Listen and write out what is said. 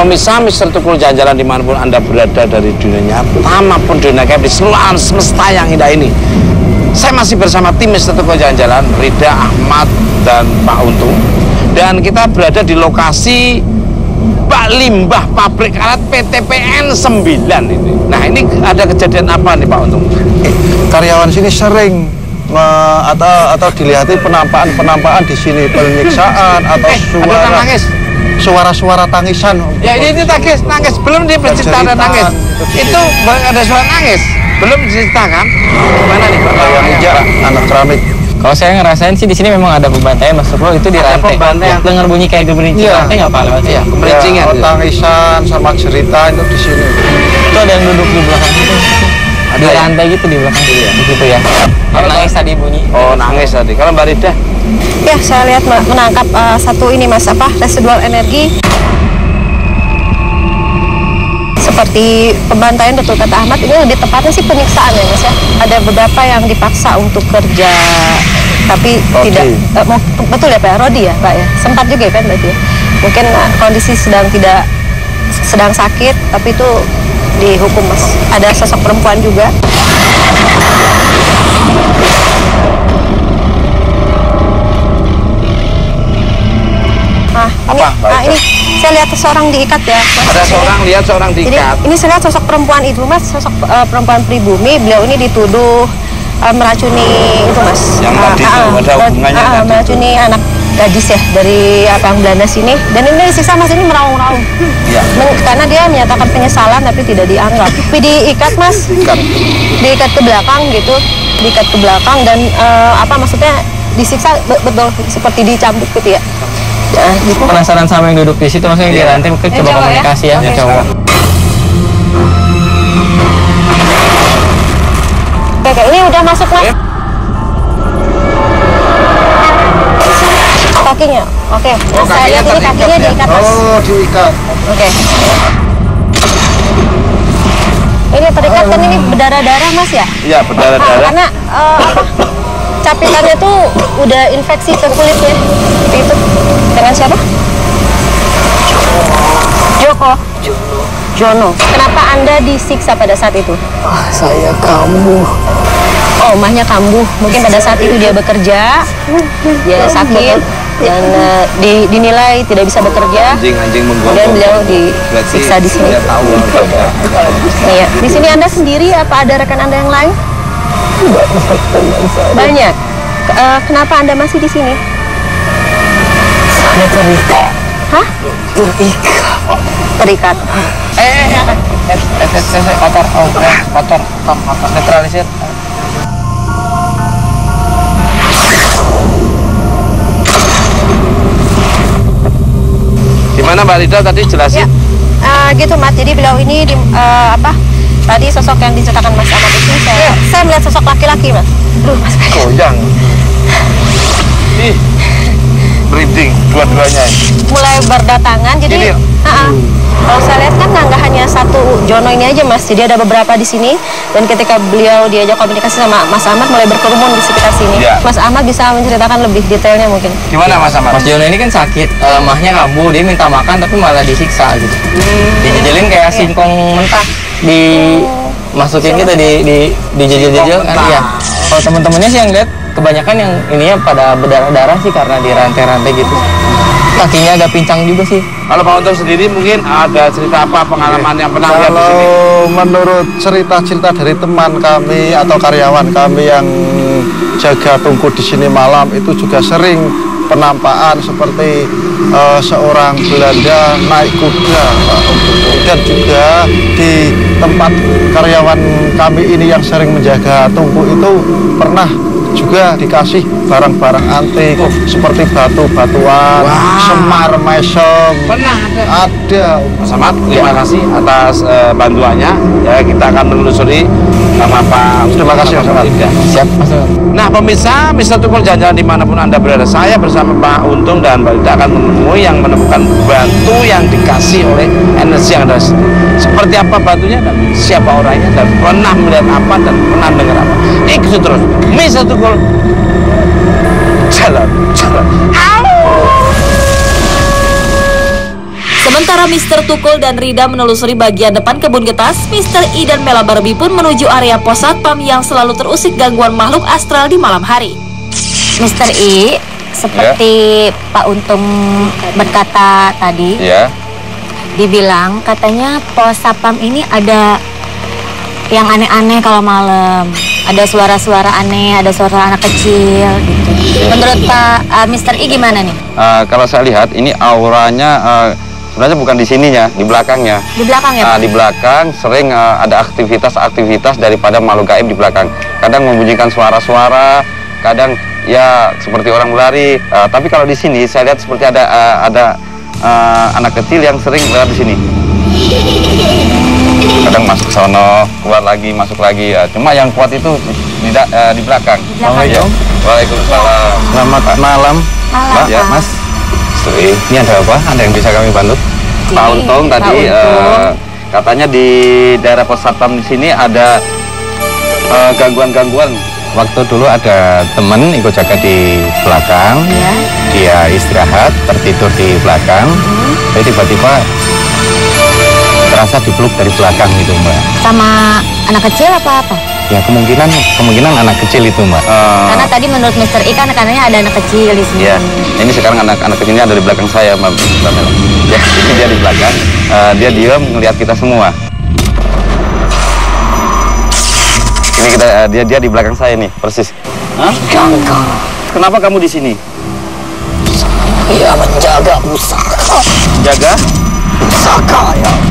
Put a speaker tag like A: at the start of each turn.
A: Pemirsa Mister Tukul jalan-jalan di mana pun Anda berada dari dunia nyata maupun dunia gaib di seluruh alam semesta yang indah ini. Saya masih bersama tim Mister Tukul jalan-jalan, Rida, Ahmad, dan Pak Untung. Dan kita berada di lokasi Bak Limbah Pabrik Alat PTPN 9 ini. Nah ini ada kejadian apa nih Pak Untung?
B: karyawan sini sering me- atau atau dilihati penampakan-penampakan di sini penyiksaan atau
A: Eh, ada
B: suara
A: nangis.
B: Suara-suara tangisan.
A: Ya ini, ini nangis, nangis. Belum dia bercerita ada
B: Bercerita,
A: nangis.
B: di
A: Itu ada suara nangis. Belum diceritakan. Gimana nih Pak?
B: yang hijau anak keramik.
C: Kalau saya ngerasain sih di sini memang ada pembantaian Mas Tukul itu di
A: Ada
C: rantai.
A: pembantaian.
C: Dengar bunyi kayak geberincing
B: Iya.
C: rantai nggak Pak lewat ya?
A: kemerincingan.
B: Ya,
A: gitu.
B: tangisan sama cerita itu di sini.
C: Itu ada yang duduk di belakang situ. Di
A: ya?
C: rantai gitu di belakang
A: Iya.
C: di situ ya. Yang nangis tadi bunyi.
A: Oh nangis tadi. Kalau Mbak Rida?
D: Ya, saya lihat me- menangkap eh, satu ini Mas apa residual energi seperti pembantaian betul kata Ahmad ini lebih tepatnya sih penyiksaan ya Mas ya. Ada beberapa yang dipaksa untuk kerja tapi
B: Rodi.
D: tidak eh, mau- betul ya Pak ya? Rodi ya Pak ya. Sempat juga ya kan berarti ya. Mungkin eh, kondisi sedang tidak sedang sakit tapi itu dihukum Mas. Ada sosok perempuan juga Ah, ini,
A: Apa,
D: ah,
A: Ica?
D: ini saya lihat seorang diikat ya. Mas.
A: Ada seorang lihat seorang
D: Jadi
A: diikat.
D: ini saya lihat sosok perempuan itu mas, sosok eh, perempuan pribumi. Beliau ini dituduh eh, meracuni itu mas.
A: Yang
D: Ah,
A: tadi itu,
D: ah,
A: ada
D: ah,
A: hubungannya
D: ah,
A: itu.
D: meracuni anak gadis ya dari apa yang Belanda sini. Dan ini disiksa mas ini meraung-raung.
A: Iya.
D: Men- Karena dia menyatakan penyesalan tapi tidak dianggap. Tapi diikat mas,
A: Diikat.
D: diikat ke belakang gitu, diikat ke belakang dan eh, apa maksudnya disiksa be- betul seperti dicambuk gitu ya. Nah, gitu.
C: Penasaran sama yang duduk di situ maksudnya di
A: Iya.
C: rantai mungkin
D: Yang
C: coba
D: ya?
C: komunikasi ya,
D: Oke.
C: yang cowok.
D: Oke, ini udah masuk mas. Kakinya, oke.
A: Oh,
D: Saya lihat ini kakinya
A: ya?
D: diikat mas.
B: Oh, diikat.
D: Oke. Ini terikat kan ini berdarah-darah mas ya?
A: Iya
D: Ah,
A: berdarah-darah.
D: karena eh, apa? Capitannya tuh udah infeksi ke kulitnya. Seperti itu. Dengan siapa? Joko. Jono. Kenapa anda disiksa pada saat itu?
B: Saya kamu.
D: Oh, mahnya kambuh. Mungkin pada saat itu dia bekerja, dia sakit, dan eh, di- dinilai tidak bisa bekerja.
A: Anjing anjing menggonggong.
D: Kemudian beliau disiksa di sini. Iya. Di sini anda sendiri apa ada rekan anda yang lain? Banyak. Eh, kenapa anda masih di sini?
B: Saya terikat.
D: Hah?
B: Terikat.
D: Terikat.
A: Eh, eh, eh, eh, eh, eh, eh, kotor, oh, eh, kotor, kotor, kotor, netralisir. Gimana Mbak Rida tadi
D: Ya,
A: jelasin?
D: eh, gitu Mas. Jadi beliau ini di, eh, apa? Tadi sosok yang diceritakan Mas Ahmad itu saya, saya melihat sosok laki-laki Mas. Duh Mas.
A: Goyang. Ih, breeding dua-duanya.
D: mulai berdatangan jadi
A: Ini,
D: Ah, ah. kalau saya lihat kan nggak hanya satu Jono ini aja mas jadi ada beberapa di sini dan ketika beliau diajak komunikasi sama Mas Ahmad mulai berkerumun di sekitar sini
A: Iya.
D: Mas Ahmad bisa menceritakan lebih detailnya mungkin
A: Gimana Mas Ahmad?
C: Mas Jono ini kan sakit, eh, mahnya kambuh, dia minta makan tapi malah disiksa gitu. Dijejelin kayak singkong mentah di masukin gitu di di dijejel-jejel kan
A: mentah.
C: ya. Kalau teman-temannya sih yang lihat kebanyakan yang ininya pada berdarah-darah sih karena di rantai-rantai gitu. Kakinya agak pincang juga sih.
A: Kalau Pak Untung sendiri mungkin ada cerita apa pengalaman yang pernah lihat di sini?
B: Kalau menurut cerita-cerita dari teman kami atau karyawan kami yang jaga tungku di sini malam itu juga sering penampakan seperti eh, seorang Belanda naik kuda Pak Untuk. dan juga di tempat karyawan kami ini yang sering menjaga tungku itu pernah juga dikasih barang-barang antik seperti batu-batuan, semar mesem,
A: Pernah ada.
B: ada
A: Mas Ahmad, terima kasih atas eh, bantuannya. Ya, kita akan menelusuri sama Pak.
B: Terima kasih, Mas
A: Pak
B: Ahmad.
A: Rida.
C: Siap, Mas.
A: Nah pemirsa, Mister Tukul jalan-jalan di mana pun Anda berada Saya bersama Pak Untung dan Mbak akan menemui yang menemukan batu yang dikasih oleh energi yang ada Seperti apa batunya dan siapa orangnya Dan pernah melihat apa dan pernah dengar apa Ikuti terus Mister Tukul Jalan, jalan
D: Sementara
E: Mr. Tukul dan Rida menelusuri bagian depan kebun getas, Mr. I dan Mela Barbie pun menuju area pos satpam yang selalu terusik gangguan makhluk astral di malam hari.
F: Mr. I, seperti Pak Untung berkata tadi,
A: Ya.
F: Dibilang katanya pos sapam ini ada yang aneh-aneh kalau malam. Ada suara-suara aneh, ada suara anak kecil gitu. Menurut Pak uh, Mr. I gimana nih?
G: Eh, kalau saya lihat ini auranya eh, sebenarnya bukan di sininya, di belakangnya.
F: Di belakang ya, Pak?
G: di belakang sering eh, ada aktivitas-aktivitas daripada makhluk gaib di belakang. Kadang membunyikan suara-suara, kadang ya seperti orang berlari. Eh, tapi kalau di sini saya lihat seperti ada eh, ada eh, anak kecil yang sering lewat di sini. Kadang masuk sono, keluar lagi, masuk lagi. Eh, cuma yang kuat itu di, da- eh, di belakang.
B: Assalamualaikum.
G: Waalaikumsalam.
B: Selamat malam,
F: Malam,
B: Mbak, ya,
F: Pak.
B: Mas. Sui, ini ada apa? Ada yang bisa kami bantu?
G: Pak Untung
F: Pak
G: tadi
F: Untung.
G: eh, katanya di daerah pos satpam di sini ada eh, gangguan-gangguan.
B: Waktu dulu ada temen ikut jaga di belakang,
F: Ya.
B: dia istirahat, tertidur di belakang, jadi tiba-tiba terasa dipeluk dari belakang gitu mbak.
F: Sama anak kecil apa apa?
B: Ya kemungkinan kemungkinan anak kecil itu mbak.
G: Eh,
F: Karena tadi menurut Mr. I kan katanya ada anak kecil di sini.
G: ya, ini sekarang anak-anak kecilnya ada di belakang saya, Mbak Mbak Mela. Ya, ini dia di belakang. Eh, dia diam ngelihat kita semua. Ini kita eh, dia dia di belakang saya nih, persis. Hah? Kenapa kamu di sini?
C: Iya menjaga pusaka.
G: Jaga?
C: Pusaka ya.